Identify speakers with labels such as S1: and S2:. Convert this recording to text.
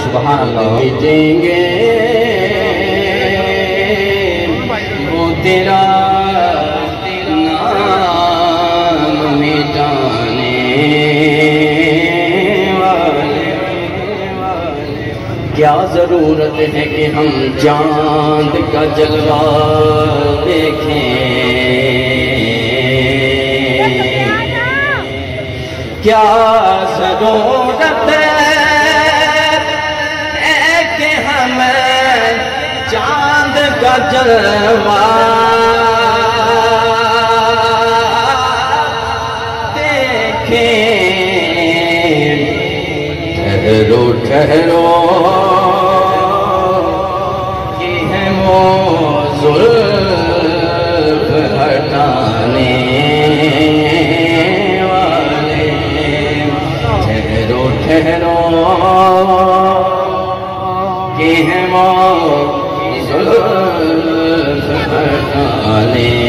S1: सुबहान वो तेरा नाम मिटाने वाले। क्या ज़रूरत है कि हम चाँद का जलवा देखें क्या ज़रूरत है? कि हम चाँद का जलवा। देखें। ठहरो ठहरो। वो जुल्फ हटाने। कि है वो जुल्फ हटाने